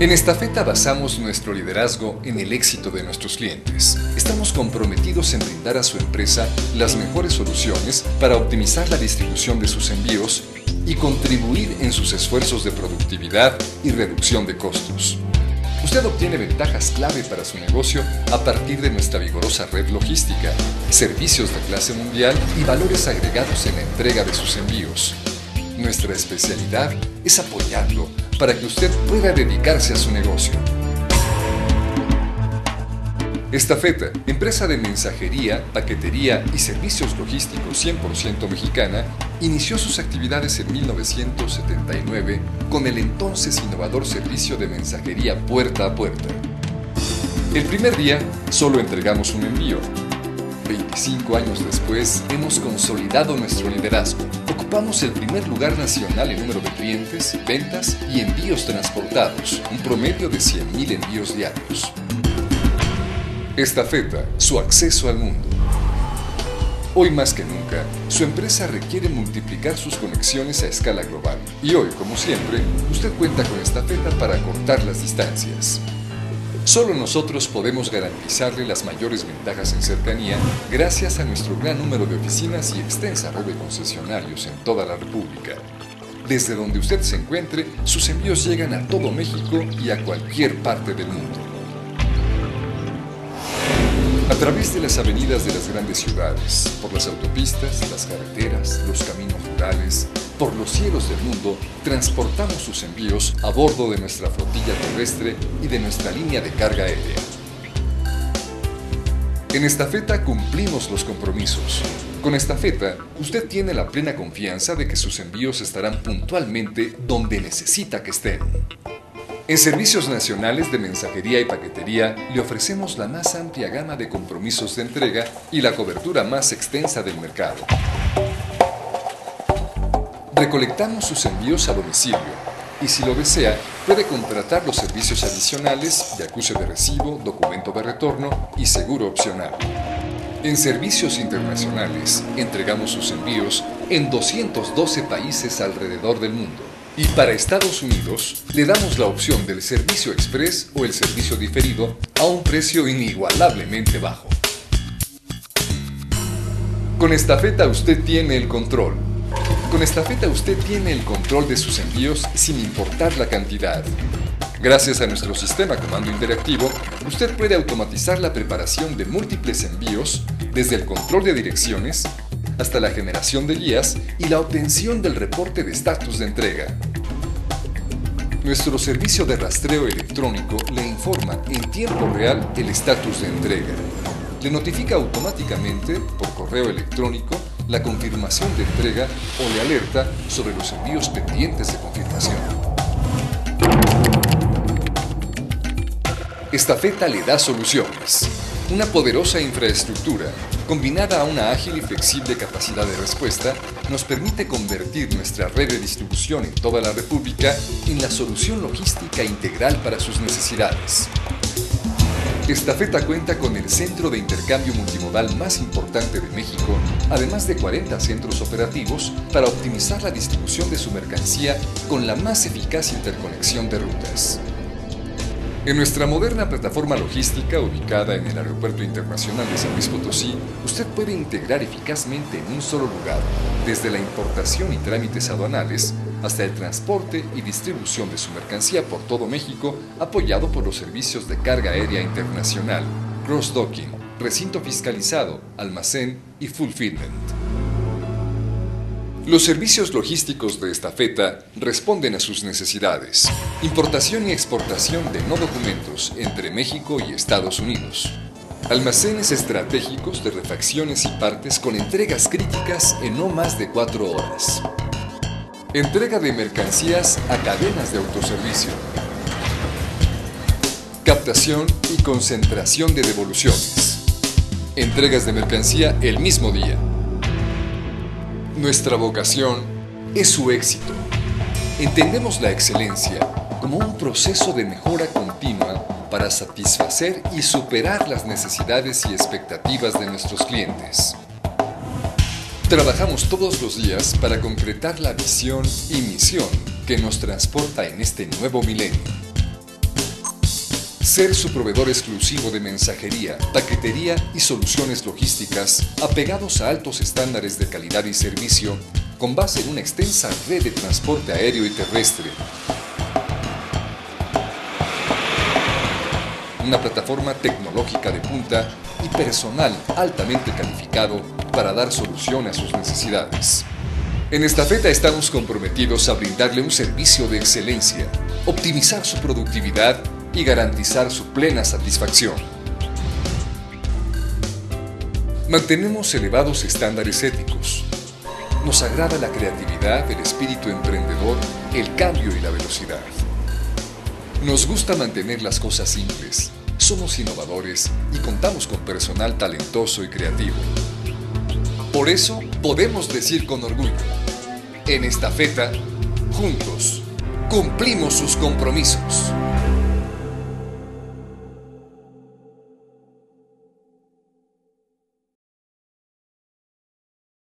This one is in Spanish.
En Estafeta basamos nuestro liderazgo en el éxito de nuestros clientes. Estamos comprometidos en brindar a su empresa las mejores soluciones para optimizar la distribución de sus envíos y contribuir en sus esfuerzos de productividad y reducción de costos. Usted obtiene ventajas clave para su negocio a partir de nuestra vigorosa red logística, servicios de clase mundial y valores agregados en la entrega de sus envíos. Nuestra especialidad es apoyarlo para que usted pueda dedicarse a su negocio. Estafeta, empresa de mensajería, paquetería y servicios logísticos 100% mexicana, inició sus actividades en 1979 con el entonces innovador servicio de mensajería puerta a puerta. El primer día solo entregamos un envío. 25 años después hemos consolidado nuestro liderazgo ocupamos el primer lugar nacional en número de clientes, ventas y envíos transportados, un promedio de 100.000 envíos diarios. Estafeta, su acceso al mundo. Hoy más que nunca, su empresa requiere multiplicar sus conexiones a escala global. Y hoy, como siempre, usted cuenta con Estafeta para cortar las distancias. Solo nosotros podemos garantizarle las mayores ventajas en cercanía gracias a nuestro gran número de oficinas y extensa red de concesionarios en toda la República. Desde donde usted se encuentre, sus envíos llegan a todo México y a cualquier parte del mundo. A través de las avenidas de las grandes ciudades, por las autopistas, las carreteras, los caminos rurales, por los cielos del mundo, transportamos sus envíos a bordo de nuestra flotilla terrestre y de nuestra línea de carga aérea. En Estafeta cumplimos los compromisos. Con Estafeta, usted tiene la plena confianza de que sus envíos estarán puntualmente donde necesita que estén. En Servicios Nacionales de Mensajería y Paquetería le ofrecemos la más amplia gama de compromisos de entrega y la cobertura más extensa del mercado. Recolectamos sus envíos a domicilio y si lo desea puede contratar los servicios adicionales de acuse de recibo, documento de retorno y seguro opcional. En Servicios Internacionales entregamos sus envíos en 212 países alrededor del mundo. Y para Estados Unidos, le damos la opción del servicio express o el servicio diferido a un precio inigualablemente bajo. Con Estafeta usted tiene el control. Con Estafeta usted tiene el control de sus envíos sin importar la cantidad. Gracias a nuestro sistema comando interactivo, usted puede automatizar la preparación de múltiples envíos desde el control de direcciones hasta la generación de guías y la obtención del reporte de estatus de entrega. Nuestro servicio de rastreo electrónico le informa en tiempo real el estatus de entrega. Le notifica automáticamente por correo electrónico la confirmación de entrega o le alerta sobre los envíos pendientes de confirmación. Estafeta le da soluciones. Una poderosa infraestructura, combinada a una ágil y flexible capacidad de respuesta, nos permite convertir nuestra red de distribución en toda la República en la solución logística integral para sus necesidades. Estafeta cuenta con el centro de intercambio multimodal más importante de México, además de 40 centros operativos para optimizar la distribución de su mercancía con la más eficaz interconexión de rutas. En nuestra moderna plataforma logística ubicada en el Aeropuerto Internacional de San Luis Potosí, usted puede integrar eficazmente en un solo lugar, desde la importación y trámites aduanales hasta el transporte y distribución de su mercancía por todo México, apoyado por los servicios de carga aérea internacional, cross-docking, recinto fiscalizado, almacén y fulfillment. Los servicios logísticos de Estafeta responden a sus necesidades. Importación y exportación de no documentos entre México y Estados Unidos. Almacenes estratégicos de refacciones y partes con entregas críticas en no más de cuatro horas. Entrega de mercancías a cadenas de autoservicio. Captación y concentración de devoluciones. Entregas de mercancía el mismo día. Nuestra vocación es su éxito. Entendemos la excelencia como un proceso de mejora continua para satisfacer y superar las necesidades y expectativas de nuestros clientes. Trabajamos todos los días para concretar la visión y misión que nos transporta en este nuevo milenio. Ser su proveedor exclusivo de mensajería, paquetería y soluciones logísticas apegados a altos estándares de calidad y servicio con base en una extensa red de transporte aéreo y terrestre. Una plataforma tecnológica de punta y personal altamente calificado para dar solución a sus necesidades. En esta feta estamos comprometidos a brindarle un servicio de excelencia, optimizar su productividad y garantizar su plena satisfacción. Mantenemos elevados estándares éticos. Nos agrada la creatividad, el espíritu emprendedor, el cambio y la velocidad. Nos gusta mantener las cosas simples. Somos innovadores y contamos con personal talentoso y creativo. Por eso podemos decir con orgullo, en esta feta, juntos, cumplimos sus compromisos.